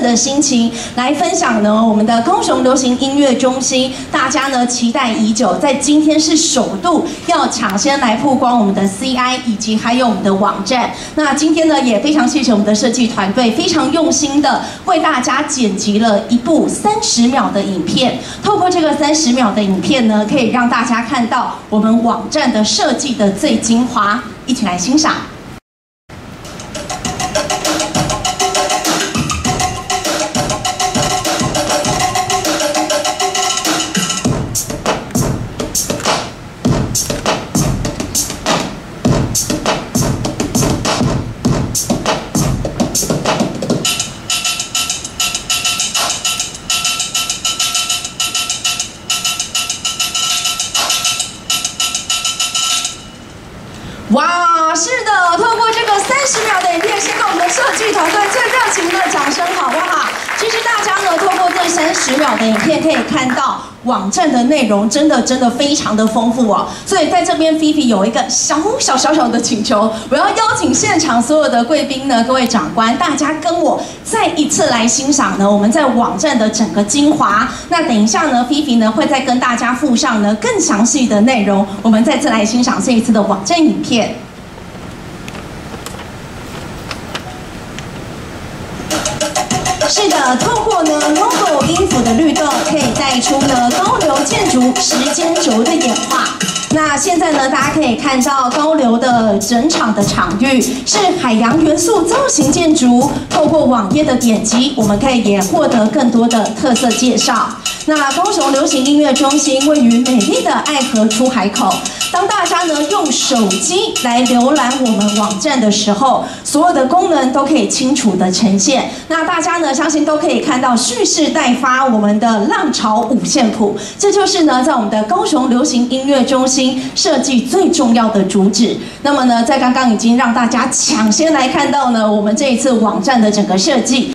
的心情来分享呢我们的高雄流行音乐中心，大家呢期待已久，在今天是首度要抢先来曝光我们的 CI 以及还有我们的网站。那今天呢也非常谢谢我们的设计团队，非常用心的为大家剪辑了一部三十秒的影片。透过这个三十秒的影片呢，可以让大家看到我们网站的设计的最精华，一起来欣赏。哇，是的，透过这个三十秒的影片，先给我们的设计团队最热情的掌声，好不好？其实大家呢，透过这三十秒的影片，可以看到网站的内容真的真的非常的丰富哦。所以在这边菲菲有一个小小小小的请求，我要邀请现场所有的贵宾呢，各位长官，大家跟我再一次来欣赏呢，我们在网站的整个精华。那等一下呢，菲菲呢会再跟大家附上呢更详细的内容，我们再次来欣赏这一次的网站影片。是的，透过呢 logo 音符的律动，可以带出呢高流建筑时间轴的演化。那现在呢，大家可以看到高流的整场的场域是海洋元素造型建筑。透过网页的点击，我们可以也获得更多的特色介绍。那高雄流行音乐中心位于美丽的爱河出海口。当大家呢用手机来浏览我们网站的时候，所有的功能都可以清楚的呈现。那大家呢相信都可以看到蓄势待发我们的浪潮五线谱，这就是呢在我们的高雄流行音乐中心设计最重要的主旨。那么呢在刚刚已经让大家抢先来看到呢我们这一次网站的整个设计。